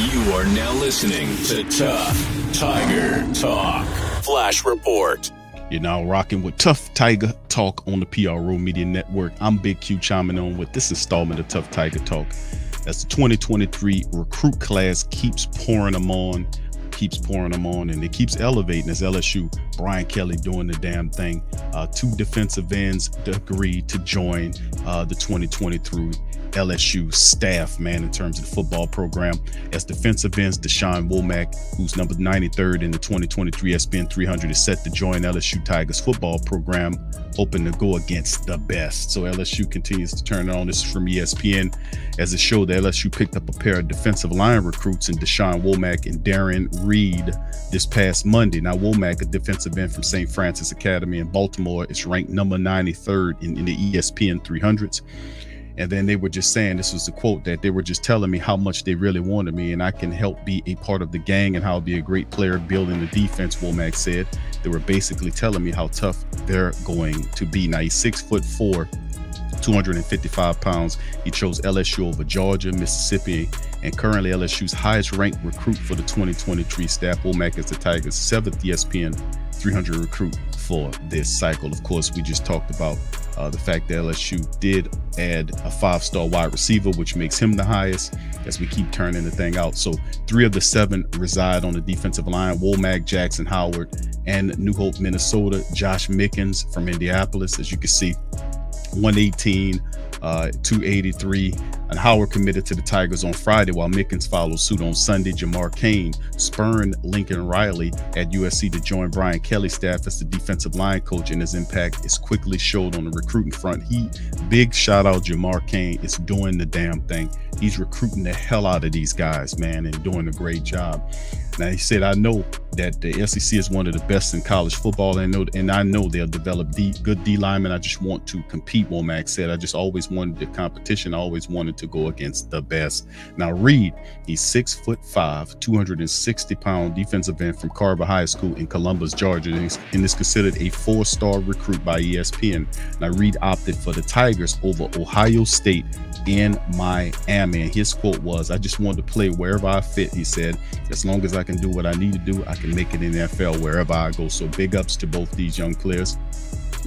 You are now listening to Tough Tiger Talk Flash Report. You're now rocking with Tough Tiger Talk on the PRO Media Network. I'm Big Q chiming on with this installment of Tough Tiger Talk. As the 2023 recruit class keeps pouring them on, keeps pouring them on, and it keeps elevating as LSU. Brian Kelly doing the damn thing. Uh, two defensive ends agreed to join uh, the 2023 LSU staff, man, in terms of the football program. As defensive ends, Da'Shawn Womack, who's number 93rd in the 2023 ESPN 300, is set to join LSU Tigers football program, hoping to go against the best. So LSU continues to turn it on. This is from ESPN. As it showed, LSU picked up a pair of defensive line recruits in Da'Shawn Womack and Darron Reed this past Monday. Now, Womack, a defensive end from St. Francis Academy in Baltimore, is ranked number 93rd in, in the ESPN 300s. And then they were just saying, this was the quote, that they were just telling me how much they really wanted me and I can help be a part of the gang and how I'll be a great player building the defense, Womack said. They were basically telling me how tough they're going to be. Now he's six foot four, 255 pounds. He chose LSU over Georgia, Mississippi, and currently LSU's highest ranked recruit for the 2023 staff. Womack is the Tigers' seventh ESPN 300 recruit for this cycle. Of course, we just talked about uh, the fact that LSU did add a five-star wide receiver, which makes him the highest as we keep turning the thing out. So three of the seven reside on the defensive line, Womack, Jaxon Howard, and New Hope, Minnesota. Josh Mickens from Indianapolis, as you can see, 118, uh, 283. And Howard committed to the Tigers on Friday, while Mickens followed suit on Sunday. Jamar Cain spurned Lincoln Riley at USC to join Brian Kelly's staff as the defensive line coach, and his impact is quickly showed on the recruiting front. He big shout out Jamar Cain is doing the damn thing. He's recruiting the hell out of these guys, man, and doing a great job. Now he said, I know that the SEC is one of the best in college football, and I know, and I know they'll develop good D linemen. I just want to compete. Womack said, I just always wanted the competition. I always wanted to go against the best. Now Reed, he's six foot five, 260 pound defensive end from Carver High School in Columbus, Georgia, and is considered a four star recruit by ESPN. Now Reed opted for the Tigers over Ohio State in Miami. And his quote was, I just wanted to play wherever I fit. He said, as long as I can do what I need to do, I can make it in the NFL wherever I go. So big ups to both these young players,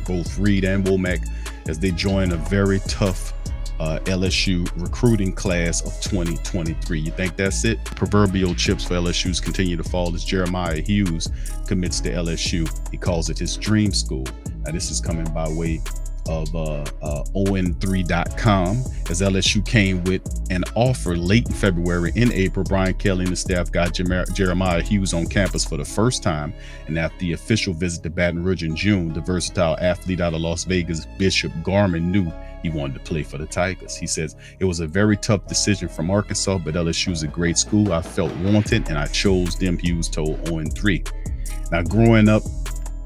both Reed and Womack, as they join a very tough uh, LSU recruiting class of 2023. You think that's it? Proverbial chips for LSU's continue to fall as Jeremiah Hughes commits to LSU. He calls it his dream school. Now, this is coming by way of uh, uh, on3.com as LSU came with an offer late in February. In April, Brian Kelly and the staff got Jeremiah Hughes on campus for the first time. And after the official visit to Baton Rouge in June, the versatile athlete out of Las Vegas, Bishop Gorman, knew he wanted to play for the Tigers. He says, It was a very tough decision from Arkansas, but LSU is a great school. I felt wanted and I chose them, Hughes told on3. Now, growing up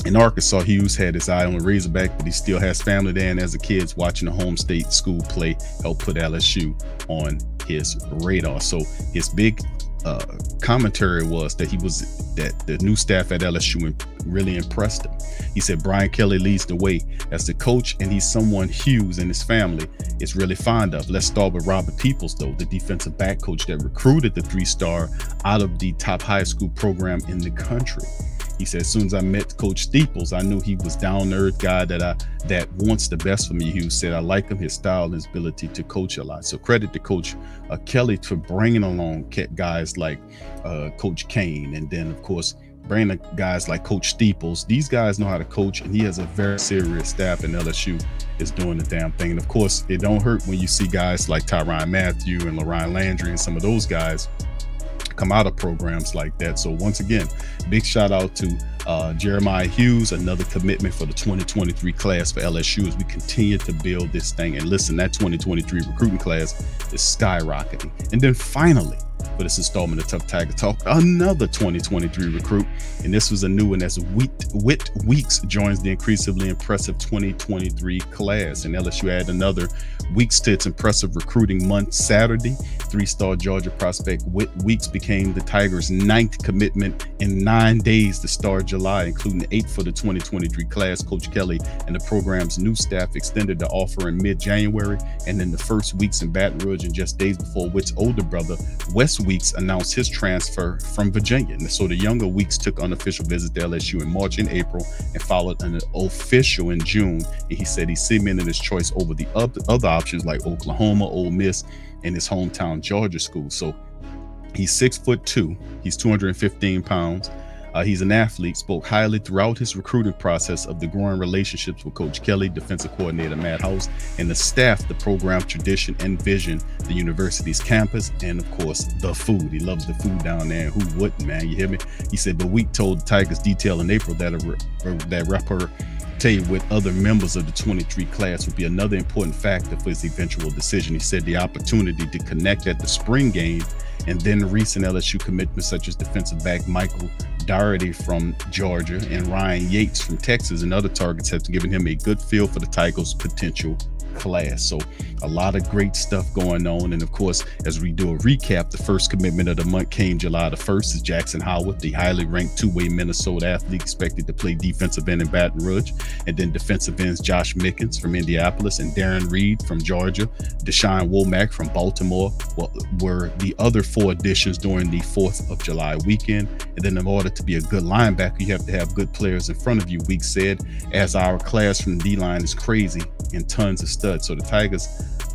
in Arkansas, Hughes had his eye on the Razorback, but he still has family there. And as a kid, watching the home state school play helped put LSU on his radar. So his big uh, commentary was that he was that the new staff at LSU really impressed him. He said Brian Kelly leads the way as the coach, and he's someone Hughes and his family is really fond of. Let's start with Robert Steeples, though, the defensive back coach that recruited the three-star out of the top high school program in the country. He said, as soon as I met Coach Steeples, I knew he was down earth guy that I that wants the best for me. He said, I like him, his style, and his ability to coach a lot. So credit to Coach uh, Kelly for bringing along guys like uh, Coach Cain, and then of course bringing guys like Coach Steeples. These guys know how to coach, and he has a very serious staff. And LSU is doing the damn thing. And of course, it don't hurt when you see guys like Tyrann Mathieu and LaRon Landry and some of those guys come out of programs like that. So once again, big shout out to uh, Jeremiah Hughes, another commitment for the 2023 class for LSU as we continue to build this thing. And listen, that 2023 recruiting class is skyrocketing. And then finally, for this installment of Tough Tiger Talk, another 2023 recruit. And this was a new one as Whit, Whit Weeks joins the increasingly impressive 2023 class. And LSU added another Weeks to its impressive recruiting month Saturday. Three-star Georgia prospect Whit Weeks became the Tigers' ninth commitment in nine days to start July, including eight for the 2023 class. Coach Kelly and the program's new staff extended the offer in mid-January, and in the first weeks in Baton Rouge and just days before Whit's older brother, Wes Weeks announced his transfer from Virginia. And so the younger Weeks took unofficial visits to LSU in March and April and followed an official in June. And he said he cemented his choice over the other options like Oklahoma, Ole Miss, and his hometown Georgia school. So he's six foot two, he's 215 pounds. Uh, he's an athlete, spoke highly throughout his recruiting process of the growing relationships with Coach Kelly, defensive coordinator Matt House, and the staff, the program tradition and vision, the university's campus, and of course, the food. He loves the food down there. Who wouldn't, man? You hear me? He said, but we told the Tigers detail in April that a, that rapper with other members of the 23 class would be another important factor for his eventual decision. He said the opportunity to connect at the spring game and then recent LSU commitments such as defensive back Michael Dougherty from Georgia and Ryan Yates from Texas and other targets have given him a good feel for the Tigers' potential class. So a lot of great stuff going on. And of course, as we do a recap, the first commitment of the month came July the 1st is Jaxon Howard, the highly ranked two-way Minnesota athlete expected to play defensive end in Baton Rouge. And then defensive ends Josh Mickens from Indianapolis and Darron Reed from Georgia. Da'Shawn Womack from Baltimore were the other four additions during the 4th of July weekend. And then in order to be a good linebacker, you have to have good players in front of you, Week said, as our class from the D-line is crazy and tons of studs. So the Tigers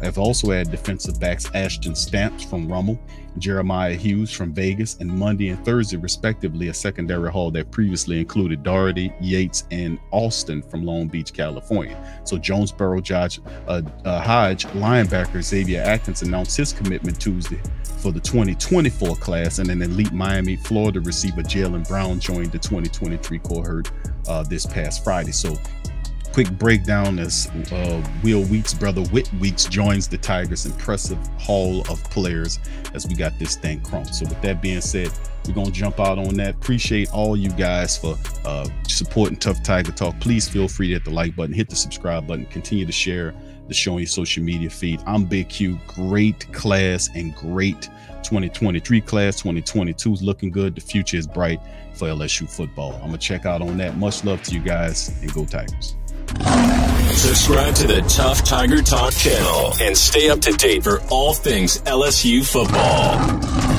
have also had defensive backs Ashton Stamps from Rummel, Jeremiah Hughes from Vegas, and Monday and Thursday, respectively, a secondary haul that previously included Dougherty, Yates, and Austin from Long Beach, California. So Jonesboro Judge uh, uh, Hodge linebacker Xavier Atkins announced his commitment Tuesday for the 2024 class, and an elite Miami, Florida receiver Jalen Brown joined the 2023 cohort uh, this past Friday. So quick breakdown as uh, Will Weeks' brother Whit Weeks joins the Tigers' impressive haul of players as we got this thing crunked. So with that being said, we're gonna jump out on that. Appreciate all you guys for uh, supporting Tough Tiger Talk. Please feel free to hit the like button, hit the subscribe button, continue to share the show on your social media feed. I'm Big Q, great class and great 2023 class. 2022 is looking good. The future is bright for LSU football. I'm gonna check out on that. Much love to you guys and go Tigers. Subscribe to the Tough Tiger Talk channel and stay up to date for all things LSU football.